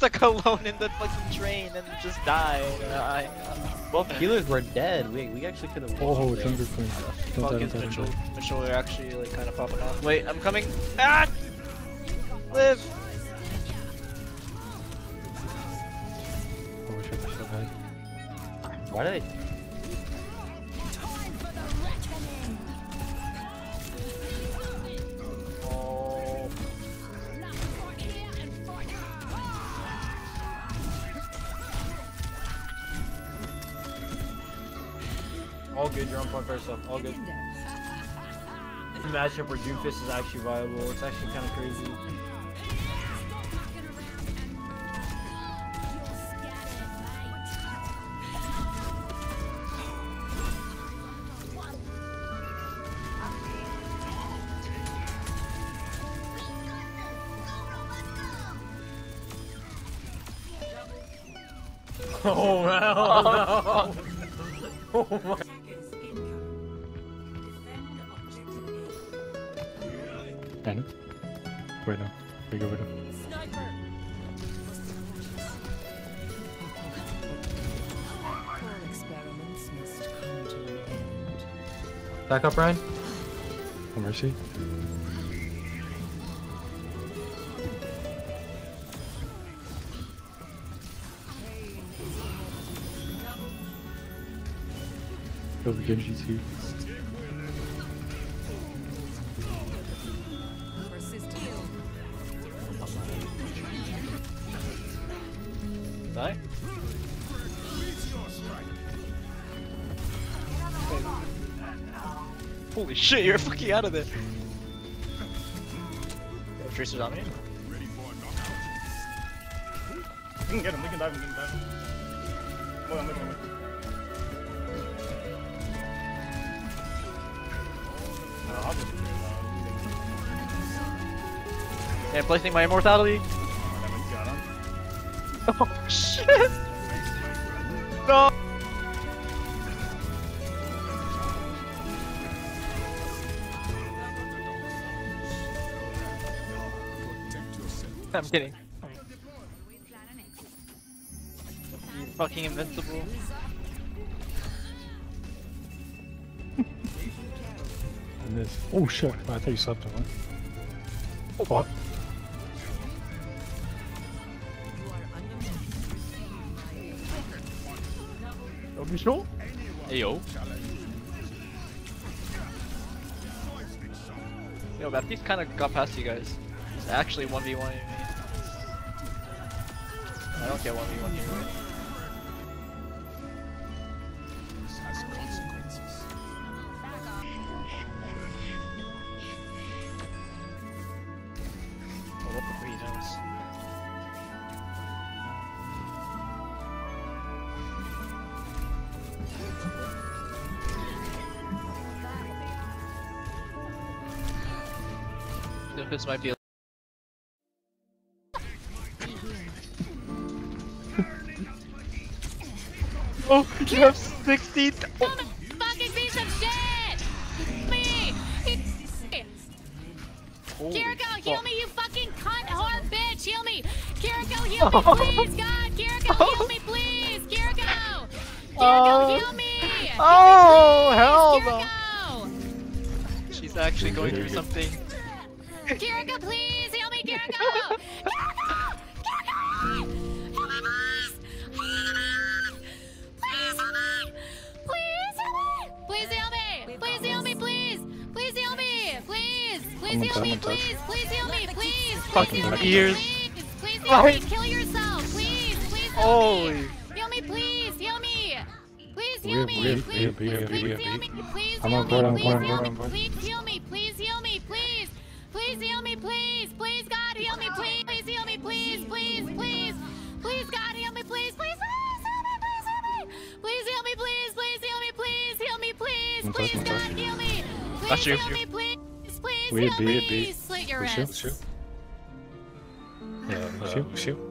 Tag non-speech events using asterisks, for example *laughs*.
stuck *laughs* alone in the fucking train and just died. I, Both healers were dead. We, we actually could have. Oh, Timber Queen. Don't die, Falcons, don't Mitchell, don't die. Mitchell are actually like kind of popping off. Wait, I'm coming. Ah! Live! Oh shit, I. Why did they? All good, you're on point first up. All good. The matchup where Doomfist is actually viable. It's actually kind of crazy. *laughs* Oh no! *laughs* Oh my *laughs* Wait, no. We go with Experiments must come to an end. Back up, Ryan. Oh, mercy. Kill the Genji too. Holy shit, you're fucking out of there. Tracer's on me. We can get him, we can dive him, we can dive him. Look, I'm looking at him. I'll just do it, uh, Yeah, placing my immortality. Oh shit! No! I'm kidding. You fucking invincible. And this. Oh shit. I thought you slept on it. Oh, fuck. Sure? Hey yo. Yo, Baptiste kind of got past you guys. He's actually 1v1 me. I don't get 1v1 here. This might be a *laughs* Oh, you have 60. Oh. Fucking piece of shit! Me! Kiriko, heal me, you fucking cunt whore bitch! Heal me! Kiriko, heal me, *laughs* please, God! Kiriko, heal me, please! Kiriko! Kiriko, uh, Oh. heal me! Oh, hell no. She's actually going through something. Kiriko, please! Heal me, Kiriko! Kiriko! Kiriko! Heal me, please! Please heal me! Please heal me! Please heal me! Please heal me, please! Please heal me! Please! Please I'm heal on me, touch, I'm on touch. please! Please heal me, please! Please Fucking heal me, ears. Please! Please heal Right. me! Kill yourself! Please! Please heal Holy. me! Heal me, please! Heal me! Please We heal have- me! we have- Please, we have- we please, have- we please have- heal me! Please I'm heal on board, I'm me! board, Please I'm heal board, me! I'm board. Please heal me! Please heal me! Please! Please heal me! Please! Please God heal me! Please! Please heal me! Please! Please! Please! Please God heal me! Please! Please! Please heal me! Please heal me! Please! Please heal me! Please! I'm Please touching, God touching. heal me! That's Please you. heal me! Please! Please We heal had B, me! had B. Slit your Shoot, wrists. shoot. Yeah, shoot, shoot.